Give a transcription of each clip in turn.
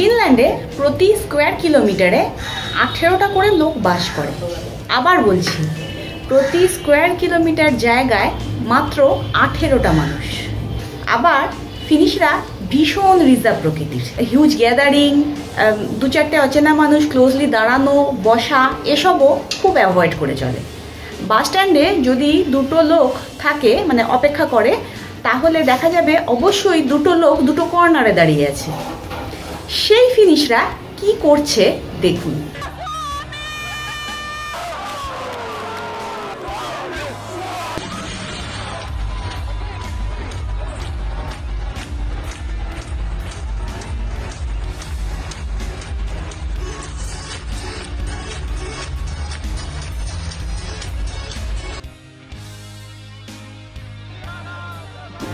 ফিনল্যান্ডে প্রতি স্কোয়ার কিলোমিটারে আঠেরোটা করে লোক বাস করে। আবার বলছি, প্রতি স্কোয়ার কিলোমিটার জায়গায় মাত্র আঠেরোটা মানুষ। আবার ফিনিশরা ভীষণ রিজার্ভ প্রকৃতির। হিউজ গ্যাদারিং দু চারটে অচেনা মানুষ ক্লোজলি দাঁড়ানো, বসা, এসবও খুব অ্যাভয়েড করে চলে। বাস স্ট্যান্ডে যদি দুটো লোক থাকে মানে অপেক্ষা করে, তাহলে দেখা যাবে অবশ্যই দুটো লোক দুটো কর্নারে দাঁড়িয়ে আছে। সেই ফিনিশরা কি করছে দেখুন।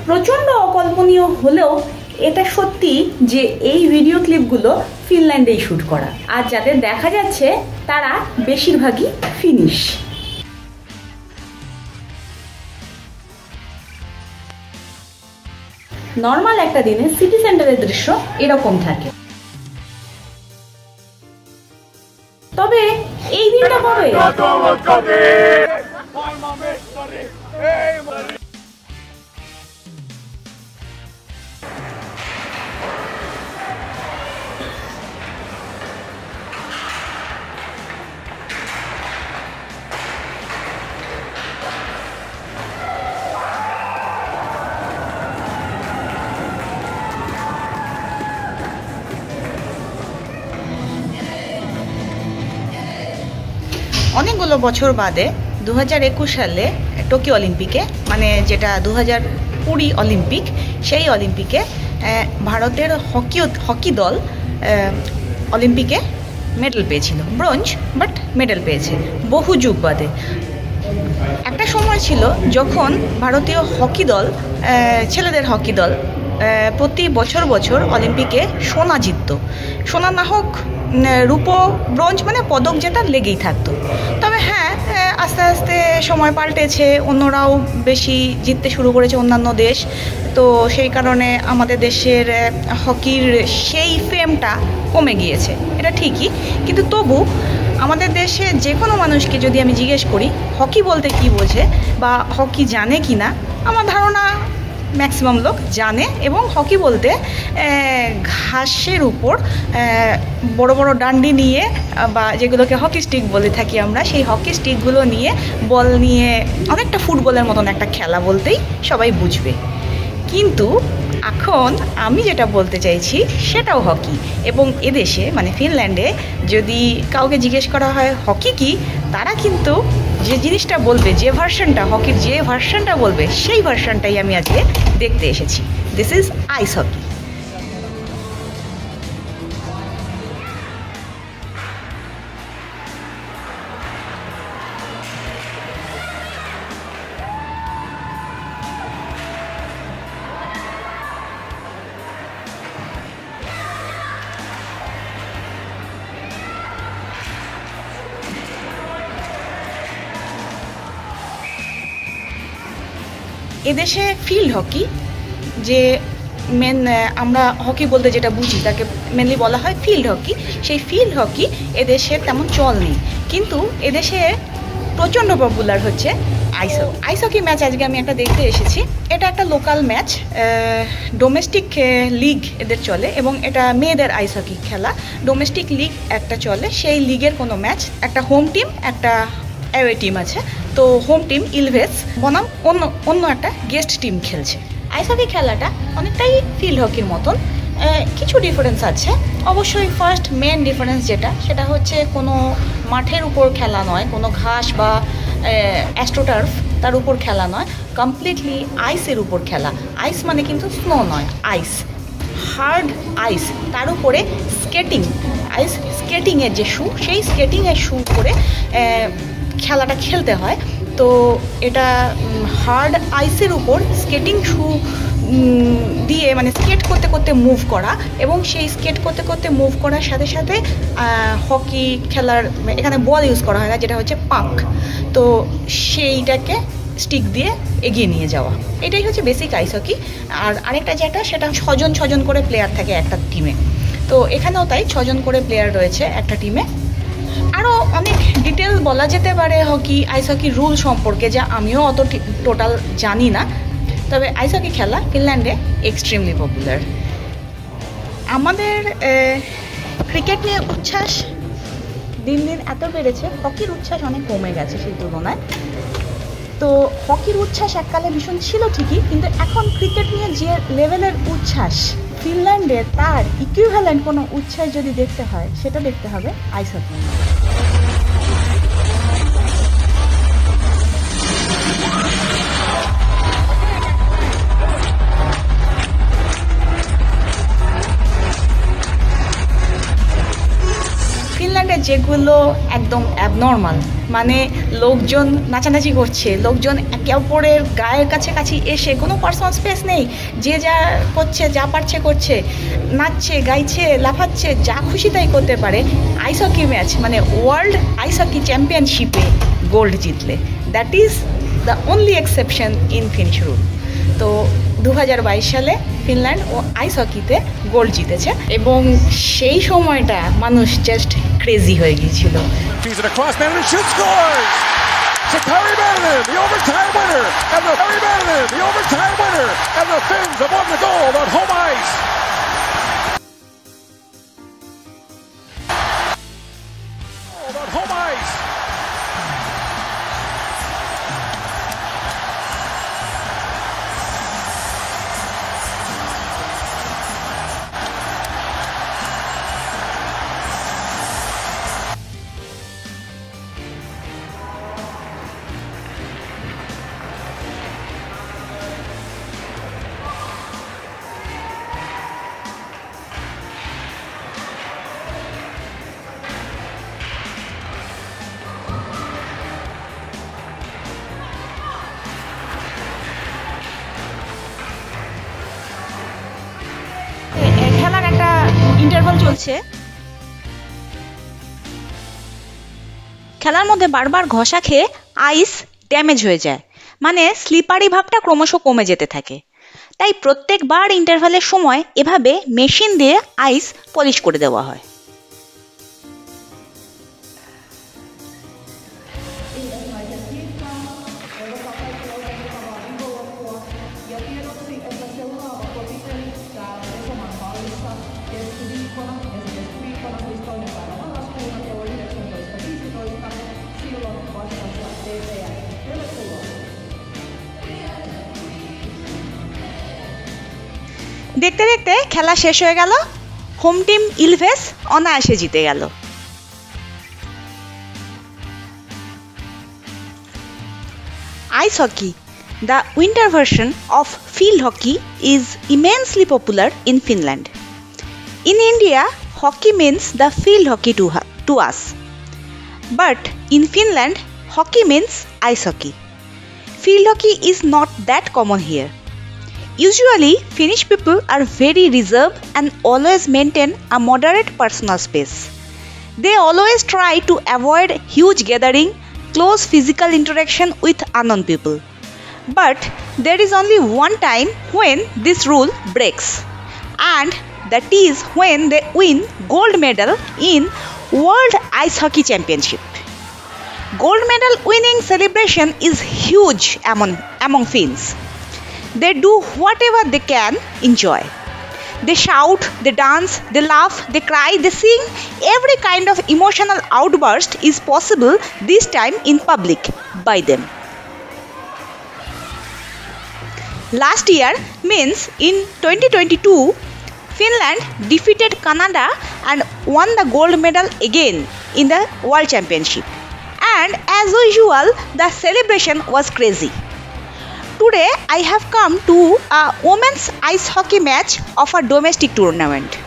প্রচণ্ড অকল্পনীয় হলেও এটা সত্যি যে এই ভিডিও ক্লিপগুলো ফিনল্যান্ডেই শ্যুট করা। আর যাদের দেখা যাচ্ছে, তারা বেশিরভাগই ফিনিশ নর্মাল একটা দিনে সিটি সেন্টারের দৃশ্য এরকম থাকে। তবে এই দিনটা কবে? অনেকগুলো বছর বাদে দু হাজার একুশ সালে টোকিও অলিম্পিকে মানে যেটা দু কুড়ি অলিম্পিক, সেই অলিম্পিকে ভারতের হকি হকি দল অলিম্পিকে মেডেল পেয়েছিল। ব্রোঞ্জ, বাট মেডেল পেয়েছে। বহু যুগ বাদে। একটা সময় ছিল যখন ভারতীয় হকি দল ছেলেদের হকি দল প্রতি বছর বছর অলিম্পিকে সোনা জিততো। সোনা না হোক রূপো ব্রোঞ্জ মানে পদক যেটা লেগেই থাকতো। তবে হ্যাঁ আস্তে আস্তে সময় পাল্টেছে, অন্যরাও বেশি জিততে শুরু করেছে অন্যান্য দেশ। তো সেই কারণে আমাদের দেশের হকির সেই ফেমটা কমে গিয়েছে, এটা ঠিকই। কিন্তু তবু আমাদের দেশে যে কোনো মানুষকে যদি আমি জিজ্ঞেস করি, হকি বলতে কি বোঝে বা হকি জানে কি না আমার ধারণা ম্যাক্সিমাম লোক জানে এবং হকি বলতে ঘাসের উপর বড় বড় ডান্ডি নিয়ে, বা যেগুলোকে হকি স্টিক বলে থাকি আমরা, সেই হকি স্টিকগুলো নিয়ে, বল নিয়ে, অনেকটা ফুটবলের মতন একটা খেলা বলতেই সবাই বুঝবে। কিন্তু এখন আমি যেটা বলতে চাইছি, সেটাও হকি। এবং এদেশে মানে ফিনল্যান্ডে যদি কাউকে জিজ্ঞেস করা হয়, হকি কি? তারা কিন্তু যে জিনিসটা বলবে, যে ভার্সনটা, হকির যে ভার্সনটা বলবে, সেই ভার্সনটাই আমি আজকে দেখতে এসেছি। দিস ইজ আইস হকি এদেশে ফিল্ড হকি যে মেন আমরা হকি বলতে যেটা বুঝি, তাকে মেনলি বলা হয় ফিল্ড হকি সেই ফিল্ড হকি এদেশে তেমন চল নেই। কিন্তু এদেশে প্রচণ্ড পপুলার হচ্ছে ice hockey ice hockey match আজকে আমি একটা দেখতে এসেছি। এটা একটা লোকাল ম্যাচ ডোমেস্টিক লিগ এদের চলে এবং এটা মেয়েদের আইস হকি খেলা। ডোমেস্টিক লিগ একটা চলে, সেই লিগের কোনো ম্যাচ একটা হোম টিম একটা অ্যাওয়ে টিম আছে। তো হোম টিম ইলভেস বনাম অন্য অন্য একটা গেস্ট টিম খেলছে। আইস হকি খেলাটা অনেকটাই ফিল্ড হকির মতন কিছু ডিফারেন্স আছে। অবশ্যই ফার্স্ট মেন ডিফারেন্স যেটা, সেটা হচ্ছে কোনো মাঠের উপর খেলা নয়, কোনো ঘাস বা অ্যাস্ট্রোটার্ফ তার উপর খেলা নয় কমপ্লিটলি আইসের উপর খেলা। আইস মানে কিন্তু স্নো নয় আইস হার্ড আইস তার উপরে স্কেটিং আইস স্কেটিংয়ের যে শু সেই স্কেটিংয়ের শু করে খেলাটা খেলতে হয়। তো এটা হার্ড আইসের উপর স্কেটিং শু দিয়ে মানে স্কেট করতে করতে মুভ করা এবং সেই স্কেট করতে করতে মুভ করার সাথে সাথে হকি খেলার, এখানে বল ইউজ করা হয় না, যেটা হচ্ছে পাঙ্ক তো সেইটাকে স্টিক দিয়ে এগিয়ে নিয়ে যাওয়া। এটাই হচ্ছে বেসিক আইস হকি আর আরেকটা যেটা, সেটা ছজন ছজন করে প্লেয়ার থাকে একটা টিমে তো এখানেও তাই, ছজন করে প্লেয়ার রয়েছে একটা টিমে আরও অনেক ডিটেল বলা যেতে পারে হকি আইস হকি রুল সম্পর্কে, যা আমিও অত টোটাল জানি না। তবে আইস হকি খেলা ফিনল্যান্ডে এক্সট্রিমলি পপুলার আমাদের ক্রিকেট নিয়ে উচ্ছ্বাস দিন দিন এত বেড়েছে হকির উচ্ছ্বাস অনেক কমে গেছে সেই তুলনায়। তো হকির উচ্ছ্বাস এককালে ভীষণ ছিল ঠিকই, কিন্তু এখন ক্রিকেট নিয়ে যে লেভেলের উচ্ছ্বাস ফিনল্যান্ডে তার ইকুইভ্যালেন্ট কোনো উৎসাহ যদি দেখতে হয় সেটা দেখতে হবে আইস যেগুলো একদম অ্যাবনর্মাল মানে লোকজন নাচানাচি করছে, লোকজন একে অপরের গায়ের কাছে কাছে এসে কোনো পার্সোনাল স্পেস নেই, যে যা করছে, যা পারছে করছে, নাচছে, গাইছে, লাফাচ্ছে, যা খুশি তাই করতে পারে আইস হকি ম্যাচ মানে ওয়ার্ল্ড আইস হকি চ্যাম্পিয়নশিপে গোল্ড জিতলে। That is the only exception in Finnish rule তো দু হাজার বাইশ সালে ফিনল্যান্ড ও আইস হকিতে গোল্ড জিতেছে এবং সেই সময়টা মানুষ জাস্ট ক্রেজি হয়ে গিয়েছিল So Perry Manning, the overtime winner, and the Perry Manning, the overtime winner, and the Finns have won the gold on home ice. Interval চলছে। খেলার মধ্যে বারবার ঘষা খেয়ে আইস ড্যামেজ হয়ে যায়। মানে স্লিপারি ভাবটা ক্রমশ কমে যেতে থাকে। তাই প্রত্যেকবার ইন্টারভালের সময় এভাবে মেশিন দিয়ে আইস পলিশ করে দেওয়া হয়। দেখতে দেখতে খেলা শেষ হয়ে গেল। হোম টিম ইলভেস অনায়াসে জিতে গেল। Ice hockey, the winter version of field hockey is immensely popular in Finland. In India, hockey means the field hockey to to us. But in Finland, hockey means ice hockey. Field hockey is not that common here. Usually, Finnish people are very reserved and always maintain a moderate personal space. They always try to avoid huge gathering, close physical interaction with unknown people. But there is only one time when this rule breaks, and that is when they win gold medal in World Ice Hockey Championship. Gold medal winning celebration is huge among, among Finns. They do whatever they can enjoy. They shout, they dance, they laugh, they cry, they sing. Every kind of emotional outburst is possible this time in public by them. Last year means in 2022, Finland defeated Canada and won the gold medal again in the World Championship. And as usual, the celebration was crazy. Today, I have come to a women's ice hockey match of a domestic tournament.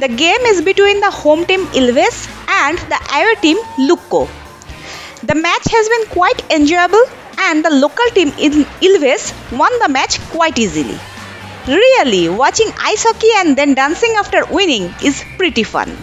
The game is between the home team Ilves and the away team Lukko. The match has been quite enjoyable and the local team in Ilves won the match quite easily. Really, watching ice hockey and then dancing after winning is pretty fun.